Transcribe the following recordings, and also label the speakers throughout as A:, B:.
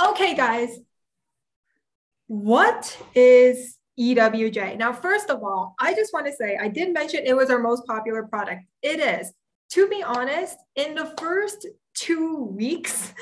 A: Okay, guys, what is EWJ? Now, first of all, I just want to say I did mention it was our most popular product. It is. To be honest, in the first two weeks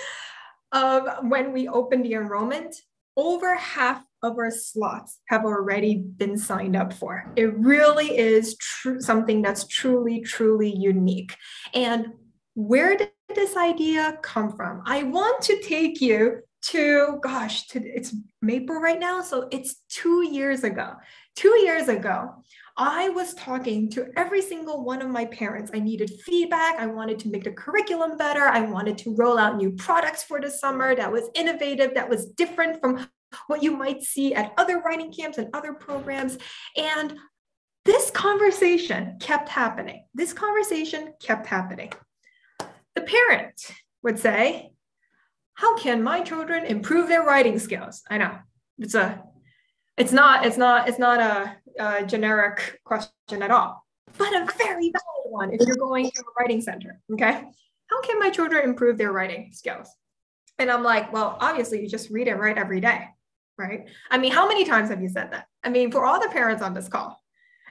A: of when we opened the enrollment, over half of our slots have already been signed up for. It really is true something that's truly, truly unique. And where did this idea come from? I want to take you to, gosh, to, it's Maple right now. So it's two years ago. Two years ago, I was talking to every single one of my parents. I needed feedback. I wanted to make the curriculum better. I wanted to roll out new products for the summer that was innovative, that was different from what you might see at other writing camps and other programs. And this conversation kept happening. This conversation kept happening. The parent would say, How can my children improve their writing skills? I know it's a it's not it's not it's not a, a generic question at all but a very valid one if you're going to a writing center okay how can my children improve their writing skills and i'm like well obviously you just read and write every day right? I mean, how many times have you said that? I mean, for all the parents on this call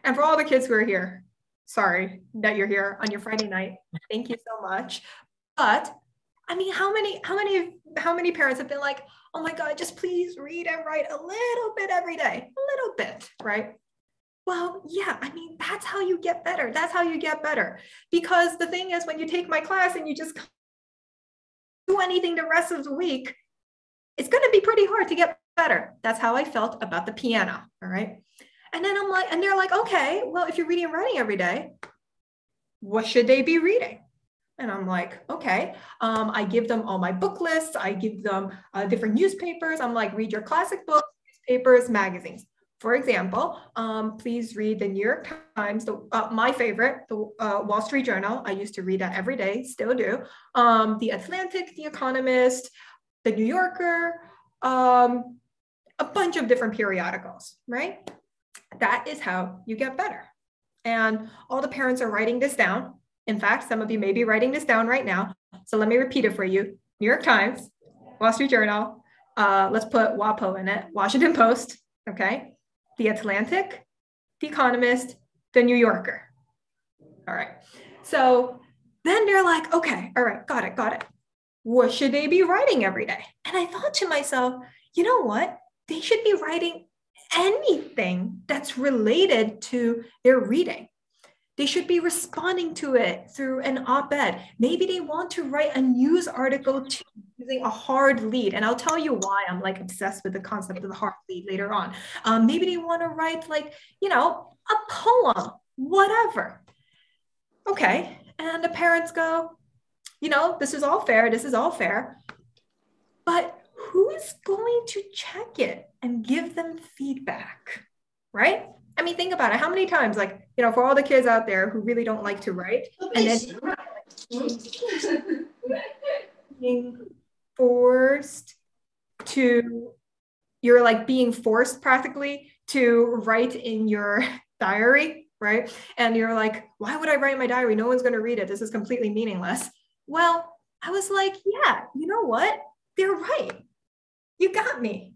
A: and for all the kids who are here, sorry that you're here on your Friday night. Thank you so much. But I mean, how many, how many, how many parents have been like, oh my God, just please read and write a little bit every day, a little bit, right? Well, yeah, I mean, that's how you get better. That's how you get better. Because the thing is, when you take my class and you just do anything the rest of the week, it's going to be pretty hard to get better. That's how I felt about the piano. All right. And then I'm like, and they're like, okay, well, if you're reading and writing every day, what should they be reading? And I'm like, okay. Um, I give them all my book lists. I give them uh, different newspapers. I'm like, read your classic books, newspapers, magazines. For example, um, please read the New York Times, the, uh, my favorite, the uh, Wall Street Journal. I used to read that every day, still do. Um, the Atlantic, The Economist, The New Yorker, um, a bunch of different periodicals, right? That is how you get better. And all the parents are writing this down. In fact, some of you may be writing this down right now. So let me repeat it for you New York Times, Wall Street Journal, uh, let's put WAPO in it, Washington Post, okay? The Atlantic, The Economist, The New Yorker. All right. So then they're like, okay, all right, got it, got it. What should they be writing every day? And I thought to myself, you know what? they should be writing anything that's related to their reading. They should be responding to it through an op ed. Maybe they want to write a news article too, using a hard lead. And I'll tell you why I'm like obsessed with the concept of the hard lead later on. Um, maybe they want to write, like, you know, a poem, whatever. Okay. And the parents go, you know, this is all fair. This is all fair. But who is going to check it and give them feedback? Right? I mean, think about it. How many times, like, you know, for all the kids out there who really don't like to write, and then being forced to, you're like being forced practically to write in your diary, right? And you're like, why would I write my diary? No one's going to read it. This is completely meaningless. Well, I was like, yeah, you know what? They're right. You got me.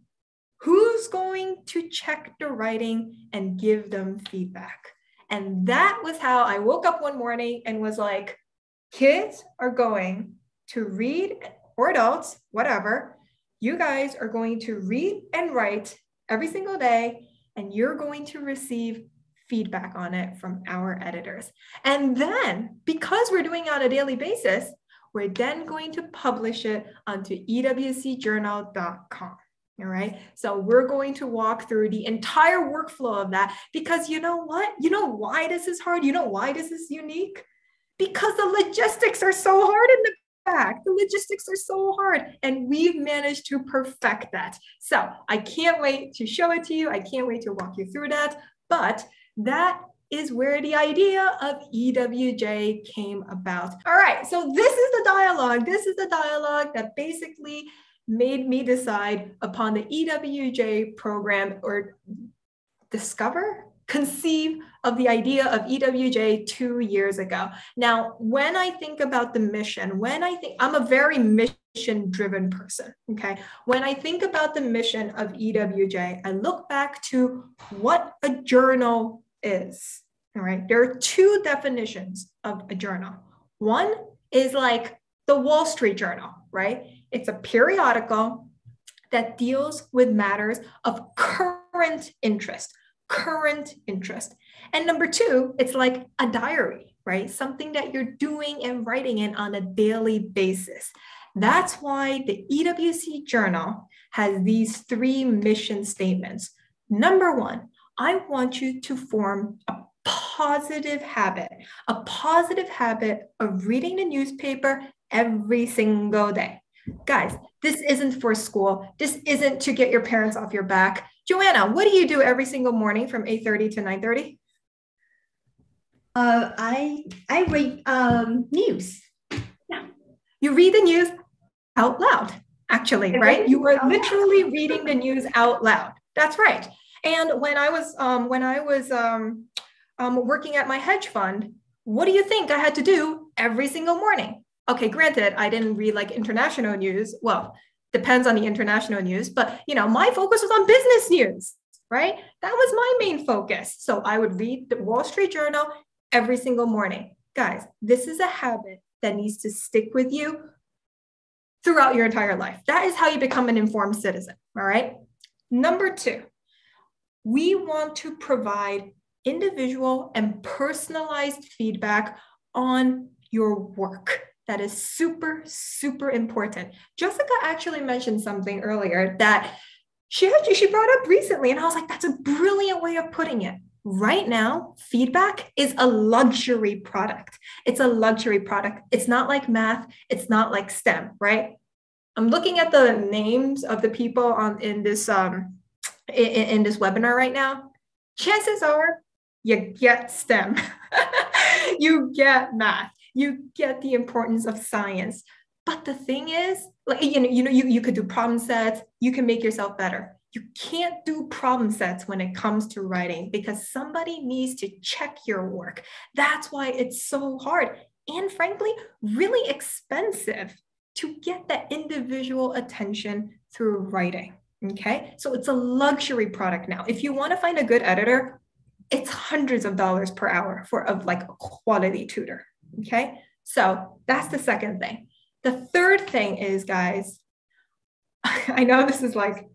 A: Who's going to check the writing and give them feedback? And that was how I woke up one morning and was like, kids are going to read, or adults, whatever, you guys are going to read and write every single day, and you're going to receive feedback on it from our editors. And then, because we're doing it on a daily basis, we're then going to publish it onto ewcjournal.com. All right. So we're going to walk through the entire workflow of that because you know what? You know why this is hard? You know why this is unique? Because the logistics are so hard in the back. The logistics are so hard. And we've managed to perfect that. So I can't wait to show it to you. I can't wait to walk you through that. But that is where the idea of EWJ came about. All right, so this is the dialogue. This is the dialogue that basically made me decide upon the EWJ program or discover, conceive of the idea of EWJ two years ago. Now, when I think about the mission, when I think I'm a very mission driven person. Okay. When I think about the mission of EWJ, I look back to what a journal is. All right. There are two definitions of a journal. One is like the Wall Street Journal, right? It's a periodical that deals with matters of current interest, current interest. And number two, it's like a diary, right? Something that you're doing and writing in on a daily basis. That's why the EWC Journal has these three mission statements. Number one, I want you to form a positive habit, a positive habit of reading the newspaper every single day. Guys, this isn't for school. This isn't to get your parents off your back. Joanna, what do you do every single morning from 8:30 to 9:30?
B: Uh, I I read um, news.
A: Yeah, you read the news out loud. Actually, right? You are literally reading the news out loud. That's right. And when I was um, when I was um, um, working at my hedge fund, what do you think I had to do every single morning? Okay, granted, I didn't read like international news. Well, depends on the international news, but you know, my focus was on business news, right? That was my main focus. So I would read the Wall Street Journal every single morning. Guys, this is a habit that needs to stick with you throughout your entire life. That is how you become an informed citizen, all right? Number two, we want to provide individual and personalized feedback on your work that is super, super important. Jessica actually mentioned something earlier that she she brought up recently, and I was like, that's a brilliant way of putting it. Right now, feedback is a luxury product. It's a luxury product. It's not like math, it's not like STEM, right? I'm looking at the names of the people on in this um in, in this webinar right now. Chances are you get STEM, you get math, you get the importance of science. But the thing is, like you know, you know, you, you could do problem sets, you can make yourself better. You can't do problem sets when it comes to writing because somebody needs to check your work. That's why it's so hard and frankly, really expensive to get that individual attention through writing. Okay. So it's a luxury product now. If you want to find a good editor, it's hundreds of dollars per hour for of like a quality tutor. Okay. So that's the second thing. The third thing is, guys, I know this is like,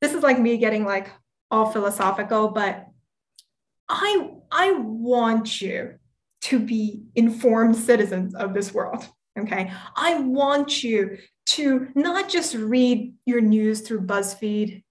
A: this is like me getting like all philosophical, but I, I want you to be informed citizens of this world. Okay. I want you to not just read your news through BuzzFeed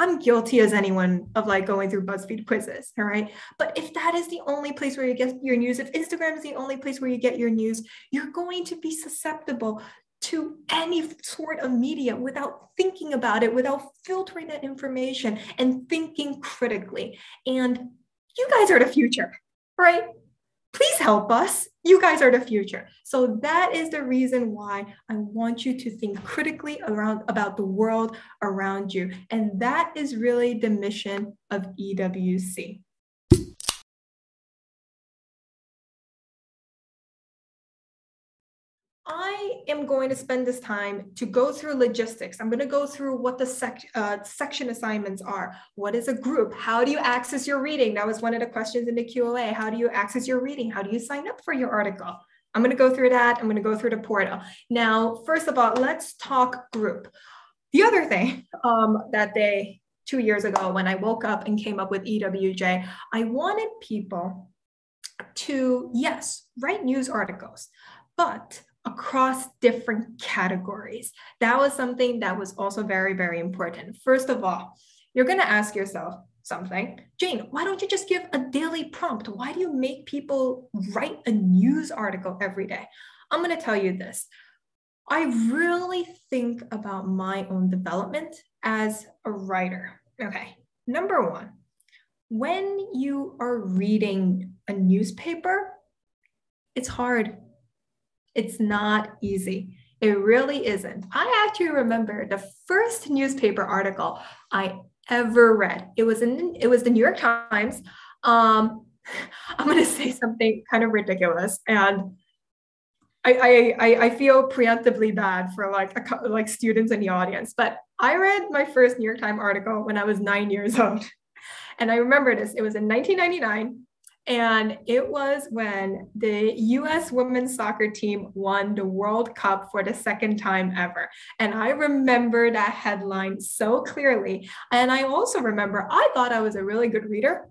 A: I'm guilty as anyone of like going through BuzzFeed quizzes, all right? But if that is the only place where you get your news, if Instagram is the only place where you get your news, you're going to be susceptible to any sort of media without thinking about it, without filtering that information and thinking critically. And you guys are the future, right? Please help us. You guys are the future. So that is the reason why I want you to think critically around about the world around you. And that is really the mission of EWC. I am going to spend this time to go through logistics. I'm going to go through what the sec, uh, section assignments are. What is a group? How do you access your reading? That was one of the questions in the QA. How do you access your reading? How do you sign up for your article? I'm going to go through that. I'm going to go through the portal. Now, first of all, let's talk group. The other thing um, that they, two years ago, when I woke up and came up with EWJ, I wanted people to, yes, write news articles, but across different categories. That was something that was also very, very important. First of all, you're going to ask yourself something Jane, why don't you just give a daily prompt? Why do you make people write a news article every day? I'm going to tell you this. I really think about my own development as a writer. Okay, number one, when you are reading a newspaper, it's hard it's not easy. It really isn't. I actually remember the first newspaper article I ever read. It was in it was the New York Times. Um, I'm going to say something kind of ridiculous, and I, I, I feel preemptively bad for like a, like students in the audience, but I read my first New York Times article when I was nine years old. And I remember this, it was in 1999. And it was when the US women's soccer team won the World Cup for the second time ever. And I remember that headline so clearly. And I also remember I thought I was a really good reader.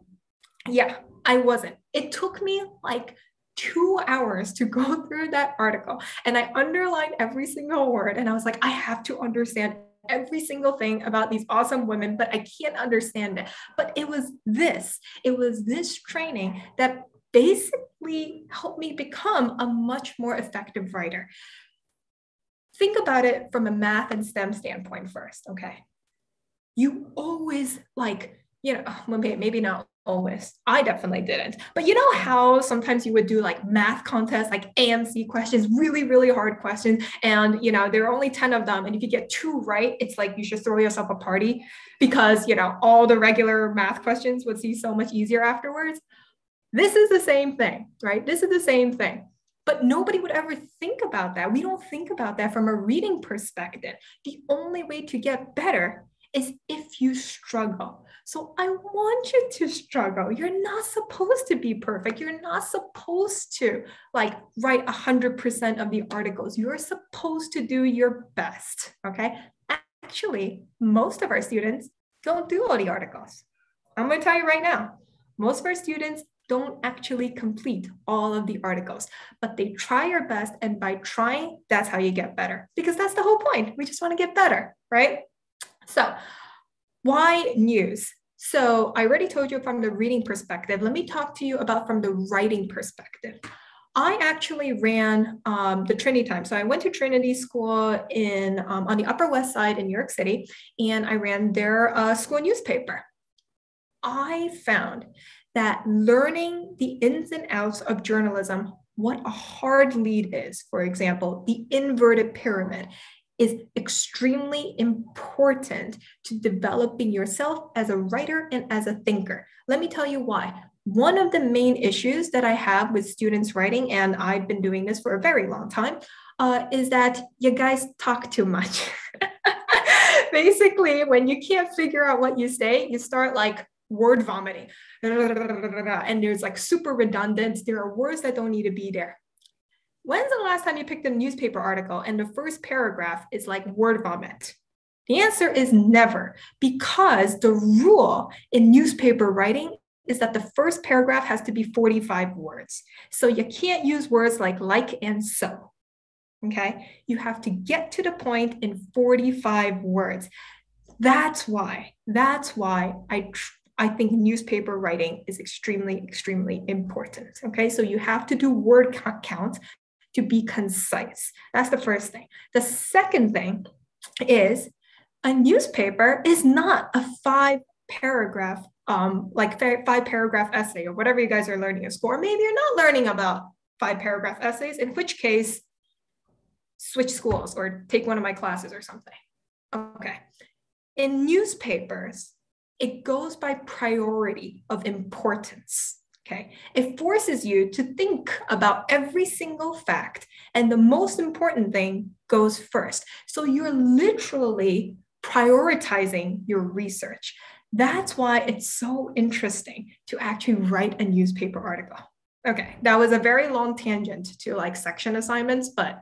A: Yeah, I wasn't. It took me like two hours to go through that article and I underlined every single word. And I was like, I have to understand every single thing about these awesome women, but I can't understand it. But it was this, it was this training that basically helped me become a much more effective writer. Think about it from a math and STEM standpoint first, okay? You always like, you know, maybe maybe not always. I definitely didn't. But you know how sometimes you would do like math contests, like AMC questions, really, really hard questions. And, you know, there are only 10 of them. And if you get two right, it's like you should throw yourself a party because, you know, all the regular math questions would seem so much easier afterwards. This is the same thing, right? This is the same thing. But nobody would ever think about that. We don't think about that from a reading perspective. The only way to get better is if you struggle. So I want you to struggle. You're not supposed to be perfect. You're not supposed to like write 100% of the articles. You're supposed to do your best. Okay. Actually, most of our students don't do all the articles. I'm going to tell you right now, most of our students don't actually complete all of the articles, but they try your best. And by trying, that's how you get better because that's the whole point. We just want to get better, right? So, why news? So, I already told you from the reading perspective. Let me talk to you about from the writing perspective. I actually ran um, the Trinity Times. So I went to Trinity School in um, on the Upper West Side in New York City, and I ran their uh, school newspaper. I found that learning the ins and outs of journalism, what a hard lead is, for example, the inverted pyramid, is extremely important to developing yourself as a writer and as a thinker. Let me tell you why. One of the main issues that I have with students writing, and I've been doing this for a very long time, uh, is that you guys talk too much. Basically, when you can't figure out what you say, you start like word vomiting. And there's like super redundant. There are words that don't need to be there. When's the last time you picked a newspaper article and the first paragraph is like word vomit? The answer is never, because the rule in newspaper writing is that the first paragraph has to be 45 words. So you can't use words like like and so. Okay, you have to get to the point in 45 words. That's why, that's why I I think newspaper writing is extremely, extremely important. Okay, so you have to do word count to be concise. That's the first thing. The second thing is a newspaper is not a five paragraph, um, like five paragraph essay or whatever you guys are learning at school. Or maybe you're not learning about five paragraph essays, in which case, switch schools or take one of my classes or something. Okay. In newspapers, it goes by priority of importance. Okay. It forces you to think about every single fact, and the most important thing goes first. So you're literally prioritizing your research. That's why it's so interesting to actually write a newspaper article. Okay, that was a very long tangent to like section assignments, but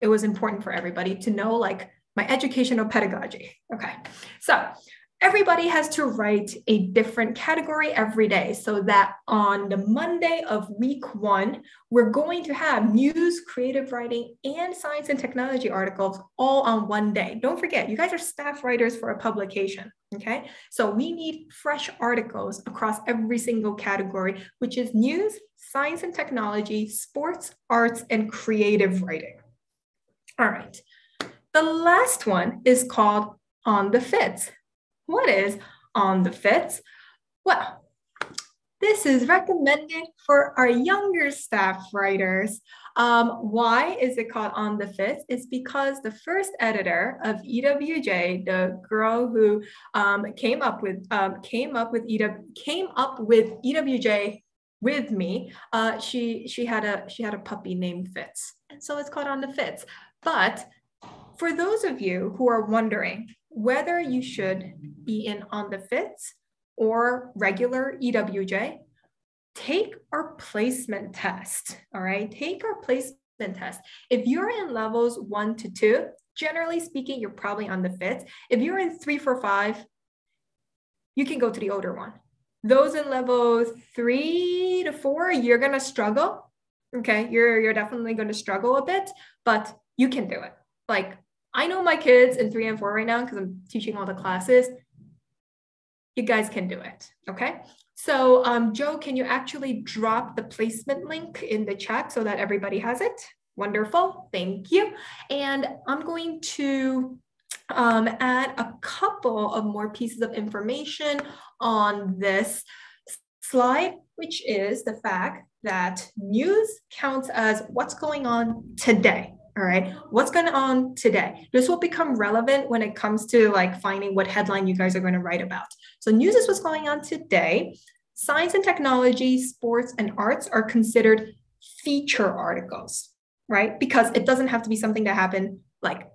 A: it was important for everybody to know like my educational pedagogy. Okay, so everybody has to write a different category every day so that on the Monday of week one, we're going to have news, creative writing, and science and technology articles all on one day. Don't forget, you guys are staff writers for a publication. Okay, so we need fresh articles across every single category, which is news, science and technology, sports, arts, and creative writing. All right. The last one is called On the Fits. What is on the fits? Well, this is recommended for our younger staff writers. Um, why is it called On the Fits? It's because the first editor of EWJ, the girl who um, came up with um, came up with EW, came up with EWJ with me. Uh, she she had a she had a puppy named Fitz, and So it's called On the Fits. But for those of you who are wondering whether you should be in On the Fits or regular EWJ, take our placement test. All right, take our placement test. If you're in levels one to two, generally speaking, you're probably on the fits. If you're in three, four, five, you can go to the older one. Those in level three to four, you're gonna struggle. Okay, you're you're definitely gonna struggle a bit, but you can do it. Like I know my kids in three and four right now because I'm teaching all the classes. You guys can do it. Okay. So um, Joe, can you actually drop the placement link in the chat so that everybody has it? Wonderful, thank you. And I'm going to um, add a couple of more pieces of information on this slide, which is the fact that news counts as what's going on today. All right, what's going on today? This will become relevant when it comes to like finding what headline you guys are going to write about. So news is what's going on today. Science and technology, sports and arts are considered feature articles, right? Because it doesn't have to be something that happened like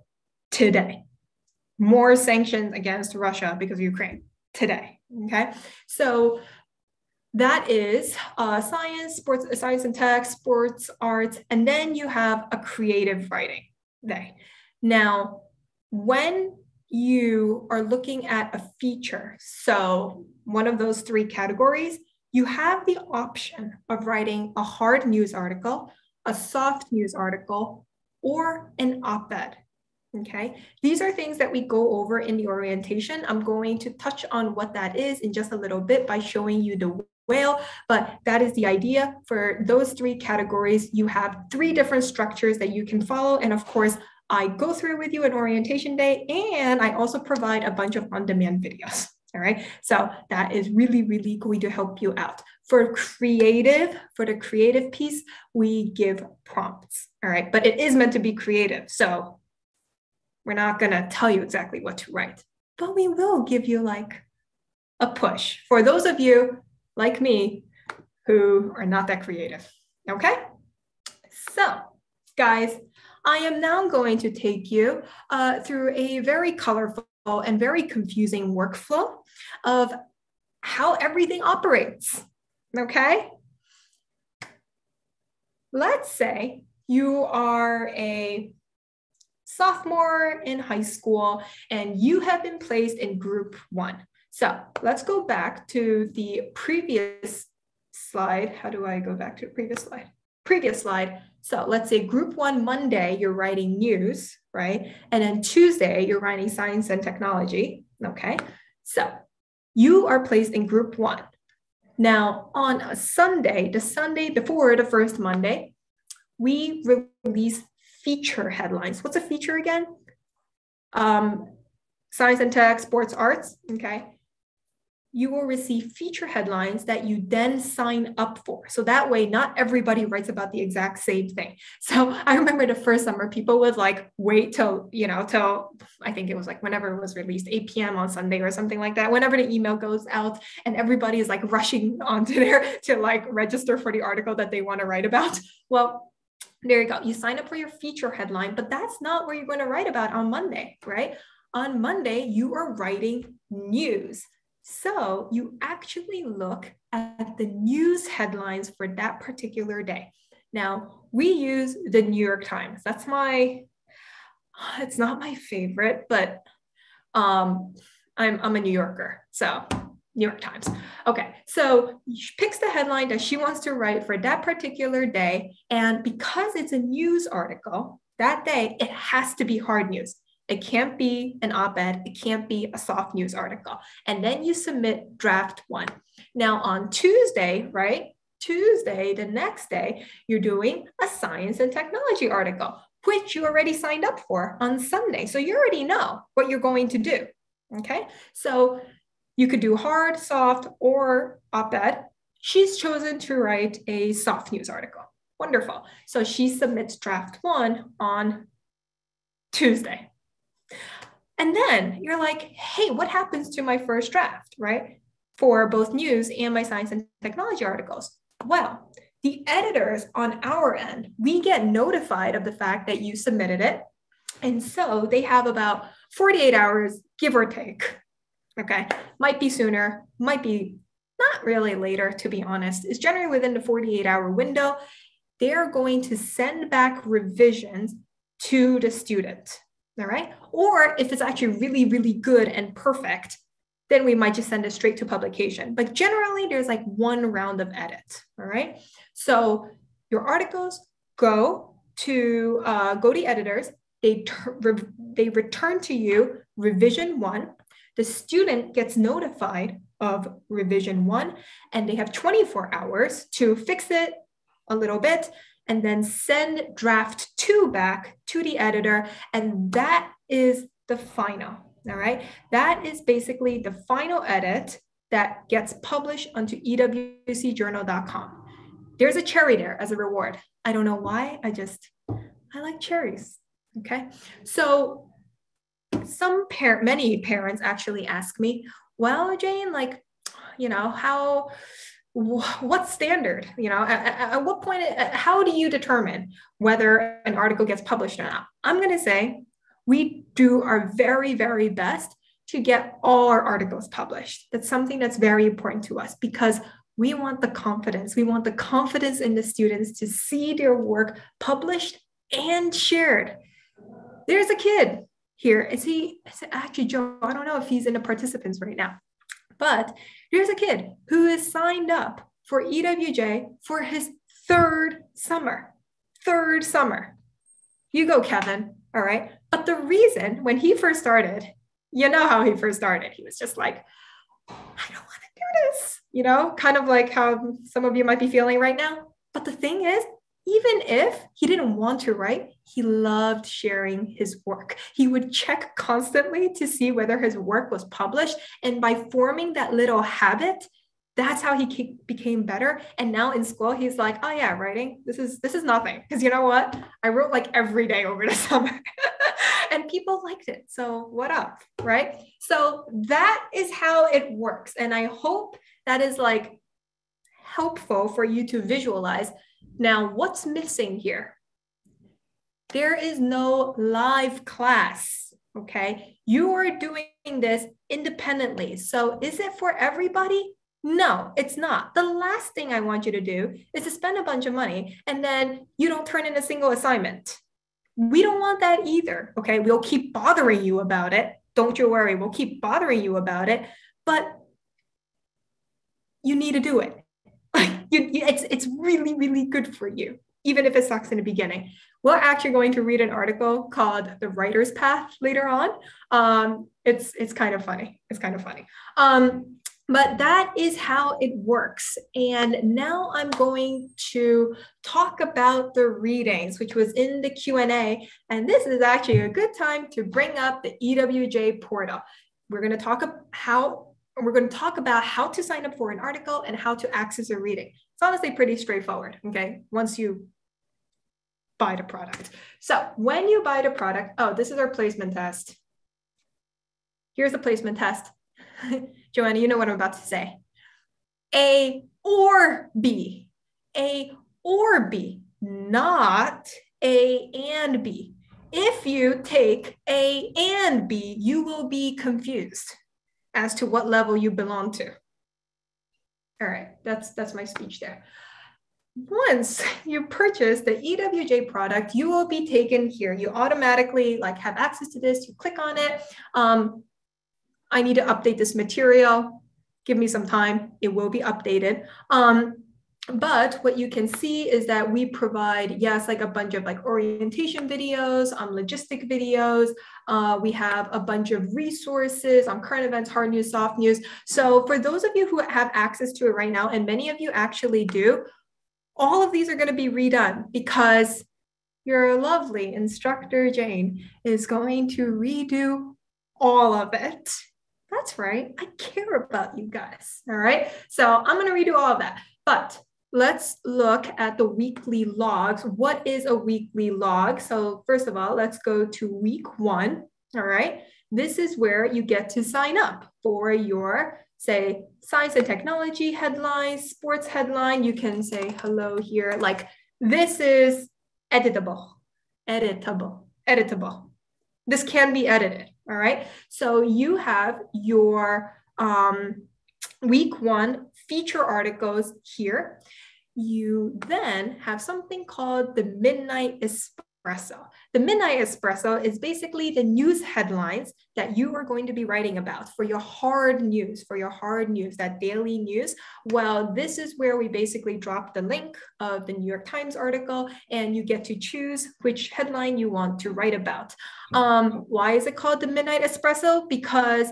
A: today. More sanctions against Russia because of Ukraine today. Okay. So that is uh, science, sports, science and tech, sports, arts, and then you have a creative writing day. Now, when you are looking at a feature, so one of those three categories, you have the option of writing a hard news article, a soft news article, or an op ed. Okay, these are things that we go over in the orientation. I'm going to touch on what that is in just a little bit by showing you the whale, but that is the idea. For those three categories, you have three different structures that you can follow. And of course, I go through with you an orientation day, and I also provide a bunch of on-demand videos. All right. So that is really, really going to help you out. For creative, for the creative piece, we give prompts. All right. But it is meant to be creative. So we're not going to tell you exactly what to write, but we will give you like a push for those of you like me who are not that creative. Okay? So, guys, I am now going to take you uh, through a very colorful and very confusing workflow of how everything operates. Okay? Let's say you are a sophomore in high school and you have been placed in group one. So let's go back to the previous slide. How do I go back to the previous slide? Previous slide. So let's say group one Monday, you're writing news, right? And then Tuesday, you're writing science and technology. Okay. So you are placed in group one. Now, on a Sunday, the Sunday before the first Monday, we release feature headlines. What's a feature again? Um, science and tech, sports, arts. Okay you will receive feature headlines that you then sign up for. So that way, not everybody writes about the exact same thing. So I remember the first summer, people would like wait till, you know, till I think it was like whenever it was released, 8 p.m. on Sunday or something like that, whenever the email goes out and everybody is like rushing onto there to like register for the article that they want to write about. Well, there you go. You sign up for your feature headline, but that's not where you're going to write about on Monday, right? On Monday, you are writing news. So you actually look at the news headlines for that particular day. Now, we use the New York Times. That's my, it's not my favorite, but um, I'm, I'm a New Yorker. So New York Times. Okay, so she picks the headline that she wants to write for that particular day. And because it's a news article, that day, it has to be hard news. It can't be an op ed, it can't be a soft news article. And then you submit draft one. Now, on Tuesday, right? Tuesday, the next day, you're doing a science and technology article, which you already signed up for on Sunday. So you already know what you're going to do. Okay. So you could do hard, soft, or op ed. She's chosen to write a soft news article. Wonderful. So she submits draft one on Tuesday. And then you're like, hey, what happens to my first draft, right? For both news and my science and technology articles. Well, the editors on our end, we get notified of the fact that you submitted it. And so they have about 48 hours, give or take. Okay. Might be sooner, might be not really later, to be honest. It's generally within the 48 hour window. They're going to send back revisions to the student. All right. Or if it's actually really, really good and perfect, then we might just send it straight to publication. But generally, there's like one round of edit. All right. So your articles go to uh, go to editors. They they return to you revision one. The student gets notified of revision one, and they have 24 hours to fix it a little bit and then send draft two back to the editor. And that is the final. All right. That is basically the final edit that gets published onto ewcjournal.com. There's a cherry there as a reward. I don't know why. I just, I like cherries. Okay. So some parent, many parents actually ask me, well, Jane, like, you know, how, what standard, you know, at, at what point, uh, how do you determine whether an article gets published or not? I'm going to say we do our very, very best to get all our articles published. That's something that's very important to us because we want the confidence. We want the confidence in the students to see their work published and shared. There's a kid here. Is he, is actually Joe? I don't know if he's in the participants right now, but here's a kid who is signed up for EWJ for his third summer. Third summer. You go, Kevin. All right. But the reason when he first started, you know how he first started, he was just like, I don't want to do this, you know, kind of like how some of you might be feeling right now. But the thing is, even if he didn't want to write, he loved sharing his work. He would check constantly to see whether his work was published. And by forming that little habit, that's how he became better. And now in school he's like oh yeah writing this is this is nothing. Because you know what? I wrote like every day over the summer. And people liked it. So what up right? So that is how it works. And i hope that is like helpful for you to visualize. Now what's missing here there is no live class okay you are doing this independently so is it for everybody no, it's not. The last thing I want you to do is to spend a bunch of money and then you don't turn in a single assignment. We don't want that either. Okay. We'll keep bothering you about it. Don't you worry. We'll keep bothering you about it. But you need to do it. you, it's, it's really, really good for you, even if it sucks in the beginning. We're actually going to read an article called The Writer's Path later on. Um, it's, it's kind of funny. It's kind of funny. Um, but that is how it works. And now I'm going to talk about the readings, which was in the Q&A. And this is actually a good time to bring up the EWJ portal. We're going to talk about how we're going to talk about how to sign up for an article and how to access a reading. Honestly pretty straightforward, okay? Once you buy the product. So when you buy the product, oh, this is our placement test. Here's the placement test. Joanna, you know what I'm about to say. A or B. A or B, not A and B. If you take A and B, you will be confused as to what level you belong to. All right, that's that's my speech there. Once you purchase the EWJ product, you will be taken here. You automatically like have access to this. You click on it. Um, I need to update this material. Give me some time. It will be updated. Um, but what you can see is that we provide, yes, like a bunch of like orientation videos, um, logistic videos. Uh, we have a bunch of resources on current events, hard news, soft news. So for those of you who have access to it right now, and many of you actually do, all of these are going to be redone because your lovely instructor, Jane, is going to redo all of it. That's right. I care about you guys. All right. So I'm going to redo all of that. But let's look at the weekly logs. What is a weekly log? So first of all, let's go to week one. All right. this is where you get to sign up for your, say, science and technology headline, sports headline. You can say hello here. Like this is editable, editable, editable. This can be edited. All right. So you have your um, week one feature articles here. You then have something called the Midnight Espresso. The Midnight Espresso is basically the news headlines that you are going to be writing about for your hard news, for your hard news, that daily news. Well, this is where we basically drop the link of the New York Times article and you get to choose which headline you want to write about. Um, why is it called the Midnight Espresso? Because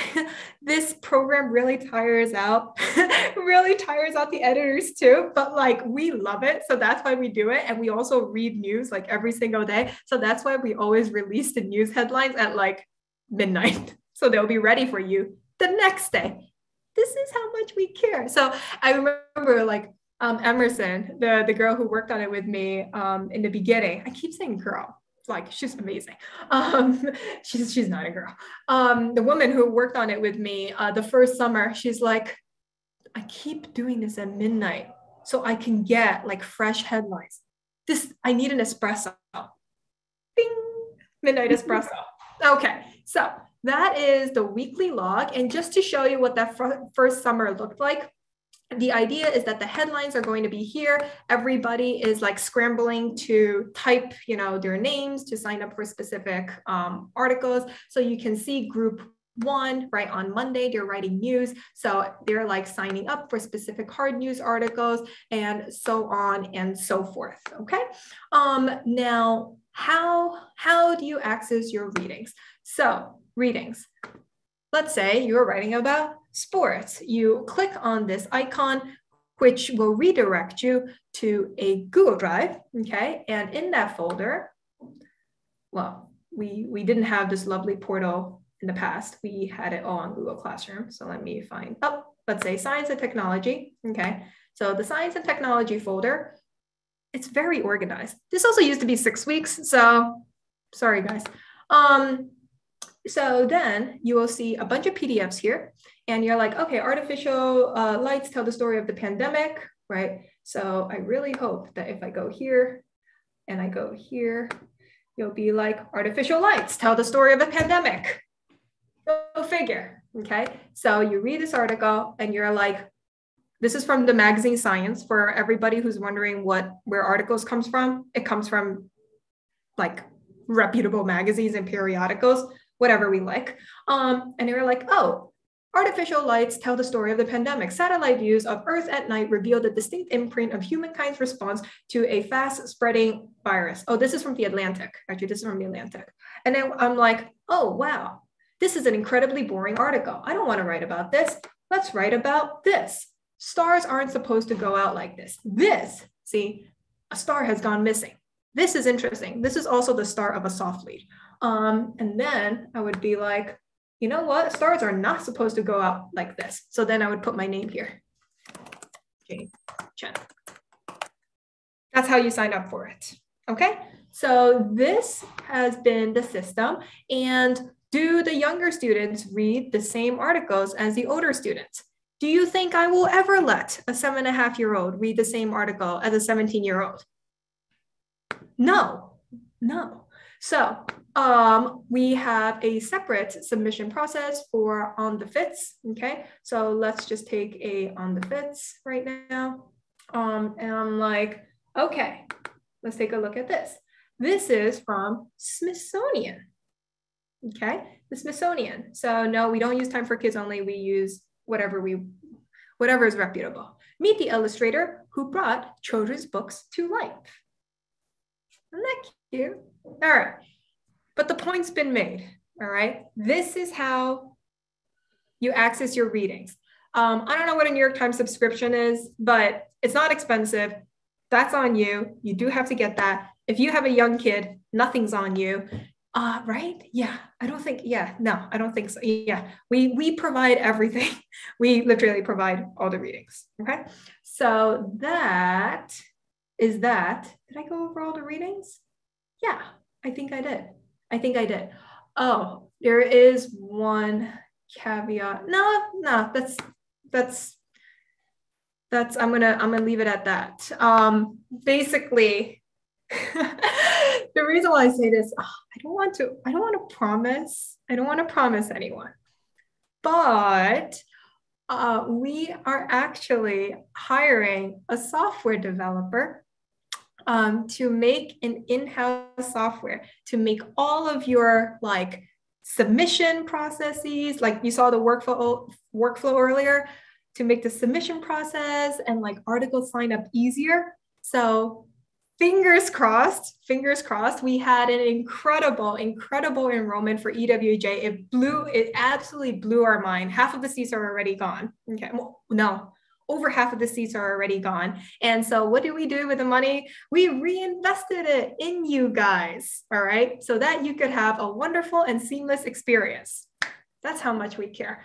A: this program really tires out really tires out the editors too but like we love it so that's why we do it and we also read news like every single day so that's why we always release the news headlines at like midnight so they'll be ready for you the next day. This is how much we care. So i remember like um, emerson the the girl who worked on it with me um, in the beginning i keep saying girl like she's amazing. Um, she's she's not a girl. Um, the woman who worked on it with me uh, the first summer, she's like, I keep doing this at midnight so I can get like fresh headlines. This I need an espresso. Bing, midnight espresso. Okay, so that is the weekly log, and just to show you what that fr- first summer looked like, the idea is that the headlines are going to be here. Everybody is like scrambling to type, you know, their names to sign up for specific um, articles. So you can see group one, right on Monday, they're writing news. So they're like signing up for specific hard news articles and so on and so forth. Okay. Um, now, how, how do you access your readings? So readings, let's say you're writing about sports. You click on this icon, which will redirect you to a Google Drive, okay? And in that folder, well, we, we didn't have this lovely portal in the past. We had it all on Google Classroom. So let me find, oh, let's say science and technology, okay? So the science and technology folder, it's very organized. This also used to be six weeks, so sorry guys. Um, so then you will see a bunch of PDFs here and you're like, okay, artificial uh, lights tell the story of the pandemic, right? So I really hope that if I go here and I go here, you'll be like, artificial lights tell the story of the pandemic. Go figure, okay? So you read this article and you're like, this is from the magazine Science for everybody who's wondering what where articles comes from. It comes from like reputable magazines and periodicals, whatever we like. Um, and they were like, oh, Artificial lights tell the story of the pandemic. Satellite views of Earth at night reveal the distinct imprint of humankind's response to a fast spreading virus. Oh, this is from the Atlantic. Actually, this is from the Atlantic. And then I'm like, oh, wow, this is an incredibly boring article. I don't want to write about this. Let's write about this. Stars aren't supposed to go out like this. This, see, a star has gone missing. This is interesting. This is also the start of a soft lead. Um, and then I would be like, you know what? Stars are not supposed to go out like this. So then I would put my name here. Jane Chen. That's how you sign up for it. Okay. So this has been the system. And do the younger students read the same articles as the older students? Do you think I will ever let a seven and a half year old read the same article as a 17 year old? No, no. So um, we have a separate submission process for on the fits. Okay, so let's just take a on the fits right now. Um, and I'm like, okay, let's take a look at this. This is from Smithsonian. Okay, the Smithsonian. So no, we don't use time for kids only. We use whatever we, whatever is reputable. Meet the illustrator who brought children's books to life. Isn't that cute? All right. But the point's been made. All right. This is how you access your readings. Um, I don't know what a New York Times subscription is, but it's not expensive. That's on you. You do have to get that. If you have a young kid, nothing's on you. Uh, right? Yeah, I don't think, yeah, no, I don't think so. Yeah, we we provide everything. We literally provide all the readings. Okay. So that is that. Did I go over all the readings? Yeah, I think I did. I think I did. Oh, there is one caveat. No, no, that's that's that's I'm gonna I'm gonna leave it at that. Um, basically, the reason why I say this, oh, I don't want to I don't want to promise I don't want to promise anyone, but uh, we are actually hiring a software developer um, to make an in-house software to make all of your like submission processes, like you saw the workflow workflow earlier, to make the submission process and like article sign up easier. So fingers crossed, fingers crossed, we had an incredible, incredible enrollment for EWJ. It blew, it absolutely blew our mind. Half of the seats are already gone. Okay, well, no, over half of the seats are already gone. And so what do we do with the money? We reinvested it in you guys, all right? So that you could have a wonderful and seamless experience. That's how much we care.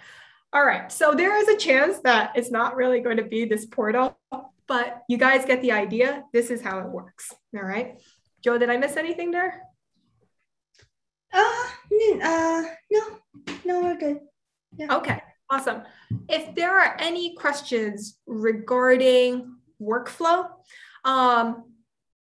A: All right, so there is a chance that it's not really going to be this portal, but you guys get the idea. This is how it works, all right? Joe, did I miss anything there?
B: Uh, uh no, no, we're good.
A: Yeah. Okay. Awesome. If there are any questions regarding workflow, um,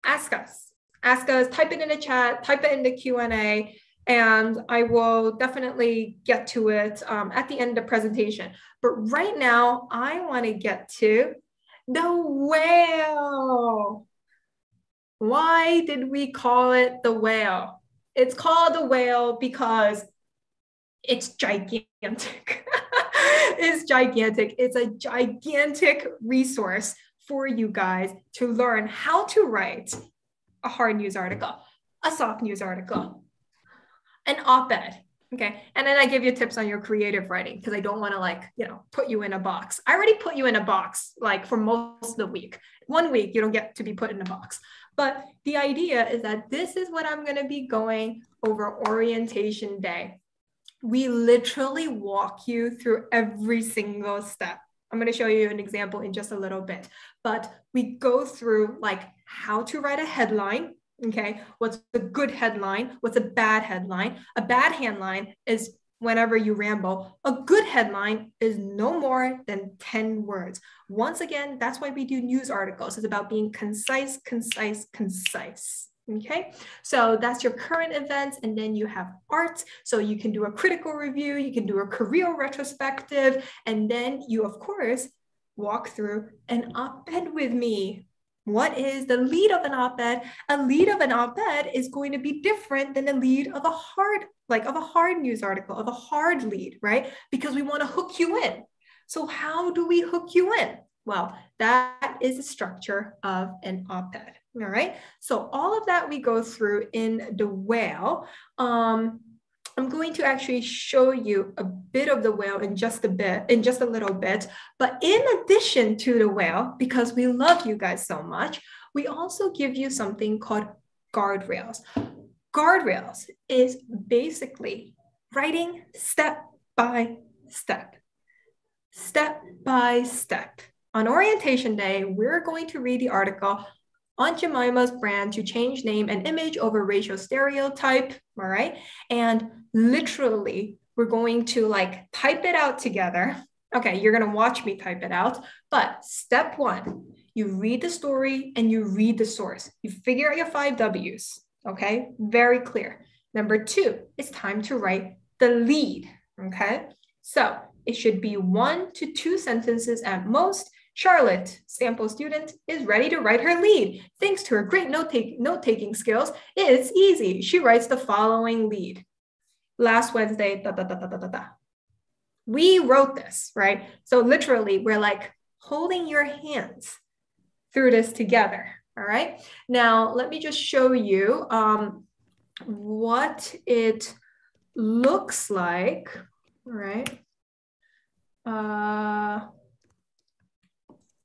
A: ask us. Ask us, type it in the chat, type it in the Q&A, and I will definitely get to it um, at the end of the presentation. But right now, I want to get to the whale. Why did we call it the whale? It's called the whale because it's gigantic. it's gigantic. It's a gigantic resource for you guys to learn how to write a hard news article, a soft news article, an op ed. Okay. And then I give you tips on your creative writing because I don't want to, like, you know, put you in a box. I already put you in a box like for most of the week. One week, you don't get to be put in a box. But the idea is that this is what I'm going to be going over orientation day we literally walk you through every single step. I'm going to show you an example in just a little bit, but we go through like how to write a headline. Okay. What's a good headline? What's a bad headline? A bad headline is whenever you ramble. A good headline is no more than 10 words. Once again, that's why we do news articles. It's about being concise, concise, concise. Okay, so that's your current events, and then you have art. So you can do a critical review, you can do a career retrospective, and then you, of course, walk through an op ed with me. What is the lead of an op ed? A lead of an op ed is going to be different than a lead of a hard, like of a hard news article, of a hard lead, right? Because we want to hook you in. So, how do we hook you in? Well, that is the structure of an op ed. All right. So all of that we go through in the whale. Um, I'm going to actually show you a bit of the whale in just a bit, in just a little bit. But in addition to the whale, because we love you guys so much, we also give you something called guardrails. Guardrails is basically writing step by step, step by step. On orientation day, we're going to read the article Aunt Jemima's brand to change name and image over racial stereotype, all right? And literally, we're going to like type it out together. Okay, you're gonna watch me type it out. But step one, you read the story and you read the source. You figure out your five W's, okay? Very clear. Number two, it's time to write the lead, okay? So it should be one to two sentences at most Charlotte, sample student, is ready to write her lead. Thanks to her great note-taking skills, it's easy. She writes the following lead. Last Wednesday, da, da, da, da, da, da. We wrote this, right? So literally, we're like holding your hands through this together, all right? Now, let me just show you um, what it looks like, right? Uh,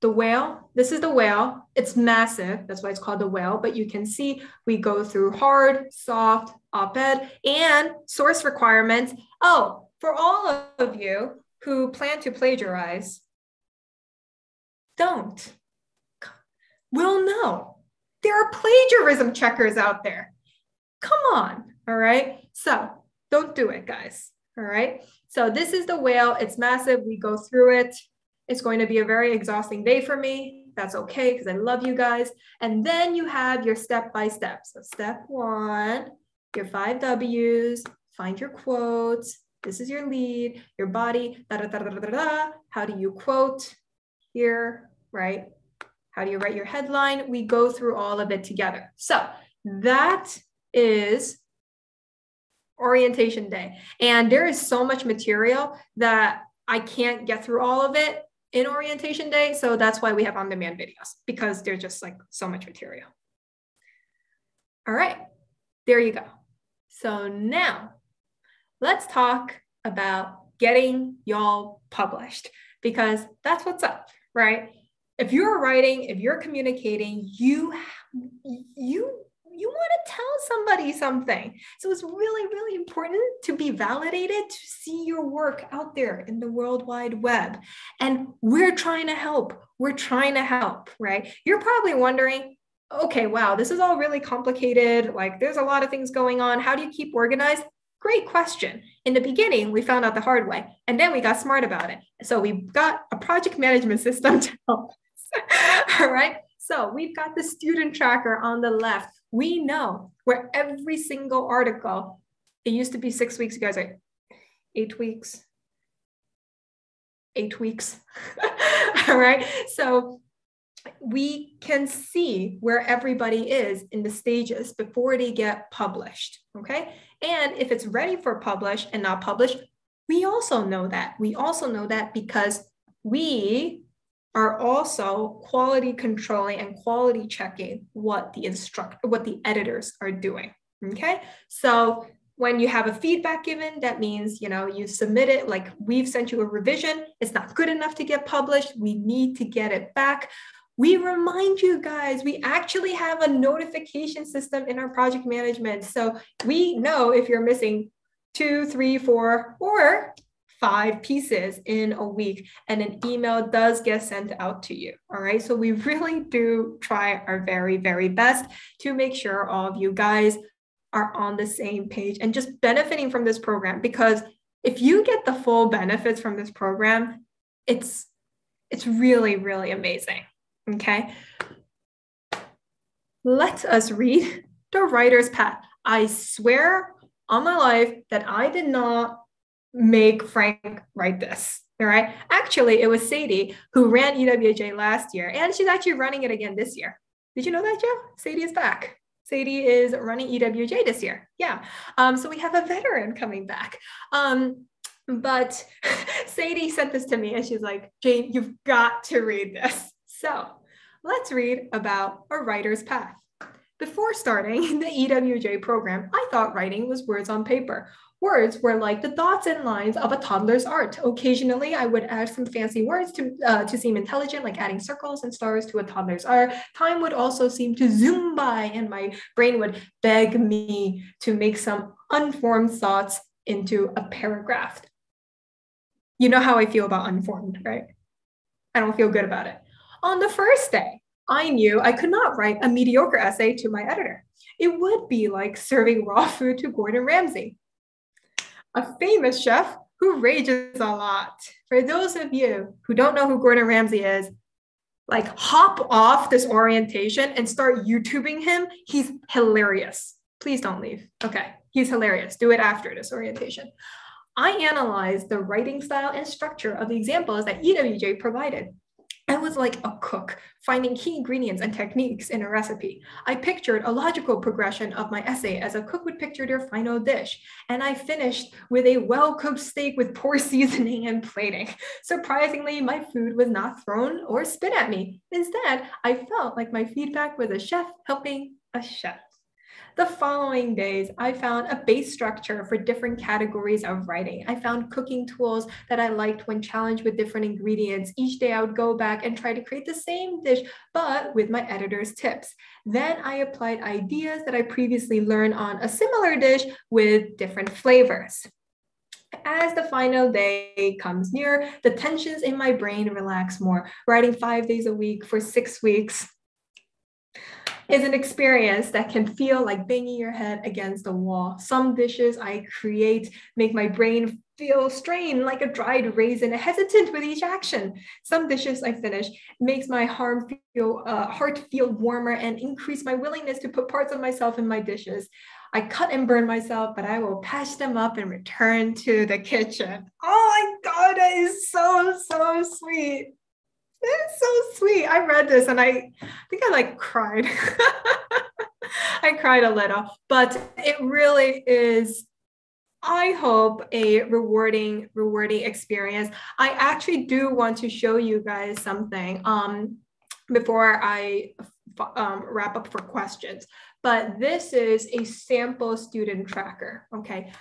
A: the whale, this is the whale. It's massive. That's why it's called the whale. But you can see we go through hard, soft, op-ed, and source requirements. Oh, for all of you who plan to plagiarize, don't. We'll know. There are plagiarism checkers out there. Come on. All right. So Don't do it, guys. All right. So this is the whale. It's massive. We go through it. It's going to be a very exhausting day for me. That's okay because I love you guys. And then you have your step by step. So step one, your five W's, find your quotes. This is your lead, your body, da, da, da, da, da, da. How do you quote here, right? How do you write your headline? We go through all of it together. So that is orientation day. And there is so much material that I can't get through all of it in orientation day. So that's why we have on demand videos because there's just like so much material. All right, there you go. So now let's talk about getting y'all published because that's what's up, right? If you're writing, if you're communicating, you you you want to tell somebody something. So it's really, really important to be validated, to see your work out there in the World Wide Web. And we're trying to help. We're trying to help, right? You're probably wondering, okay, wow, this is all really complicated. Like there's a lot of things going on. How do you keep organized? Great question. In the beginning, we found out the hard way, and then we got smart about it. So we got a project management system to help us. all right. So we've got the student tracker on the left. We know where every single article, it used to be six weeks, you guys are eight weeks, eight weeks. All right. So we can see where everybody is in the stages before they get published. Okay. And if it's ready for publish and not published, we also know that. We also know that because we are also quality controlling and quality checking what the instructor, what the editors are doing. Okay. So when you have a feedback given, that means, you know, you submit it, like we've sent you a revision. It's not good enough to get published. We need to get it back. We remind you guys, we actually have a notification system in our project management. So we know if you're missing two, three, four, or five pieces in a week and an email does get sent out to you. All right. So we really do try our very, very best to make sure all of you guys are on the same page and just benefiting from this program because if you get the full benefits from this program, it's it's really, really amazing. Okay. Let us read the writer's path. I swear on my life that I did not make Frank write this. All right. Actually, it was Sadie who ran EWJ last year, and she's actually running it again this year. Did you know that, Joe? Sadie is back. Sadie is running EWJ this year. Yeah. Um, so we have a veteran coming back. Um, but Sadie sent this to me and she's like, Jane, you've got to read this. So let's read about a writer's path. Before starting the EWJ program, I thought writing was words on paper words were like the dots and lines of a toddler's art. Occasionally, I would add some fancy words to, uh, to seem intelligent, like adding circles and stars to a toddler's art. Time would also seem to zoom by, and my brain would beg me to make some unformed thoughts into a paragraph. You know how I feel about unformed, right? I don't feel good about it. On the first day, I knew I could not write a mediocre essay to my editor. It would be like serving raw food to Gordon Ramsay a famous chef who rages a lot. For those of you who don't know who Gordon Ramsay is, like hop off this orientation and start YouTubing him. He's hilarious. Please don't leave. Okay, he's hilarious. Do it after this orientation. I analyzed the writing style and structure of the examples that EWJ provided. I was like a cook, finding key ingredients and techniques in a recipe. I pictured a logical progression of my essay as a cook would picture their final dish. And I finished with a well cooked steak with poor seasoning and plating. Surprisingly, my food was not thrown or spit at me. Instead, I felt like my feedback was a chef helping a chef. The following days, I found a base structure for different categories of writing. I found cooking tools that I liked when challenged with different ingredients. Each day I would go back and try to create the same dish, but with my editor's tips. Then I applied ideas that I previously learned on a similar dish with different flavors. As the final day comes near, the tensions in my brain relax more. Writing five days a week for six weeks is an experience that can feel like banging your head against a wall. Some dishes I create make my brain feel strained like a dried raisin, hesitant with each action. Some dishes I finish makes my heart feel, uh, heart feel warmer and increase my willingness to put parts of myself in my dishes. I cut and burn myself, but I will patch them up and return to the kitchen. Oh my God, that is so, so sweet. That's so sweet. I read this and I think I like cried. I cried a little, but it really is I hope a rewarding, rewarding experience. I actually do want to show you guys something um, before I um, wrap up for questions. But this is a sample student tracker. Okay,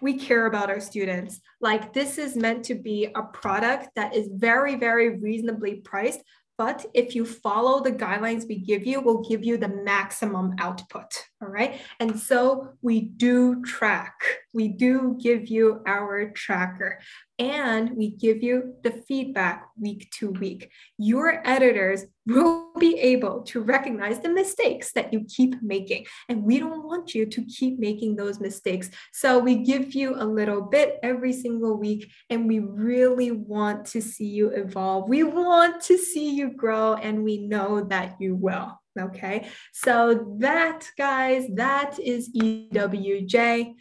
A: we care about our students. Like this is meant to be a product that is very, very reasonably priced, but if you follow the guidelines we give you, we'll give you the maximum output. All right. And so we do track, we do give you our tracker and we give you the feedback week to week. Your editors will be able to recognize the mistakes that you keep making. And we don't want you to keep making those mistakes. So we give you a little bit every single week, and we really want to see you evolve. We want to see you grow, and we know that you will. Okay, so that, guys, that is EWJ.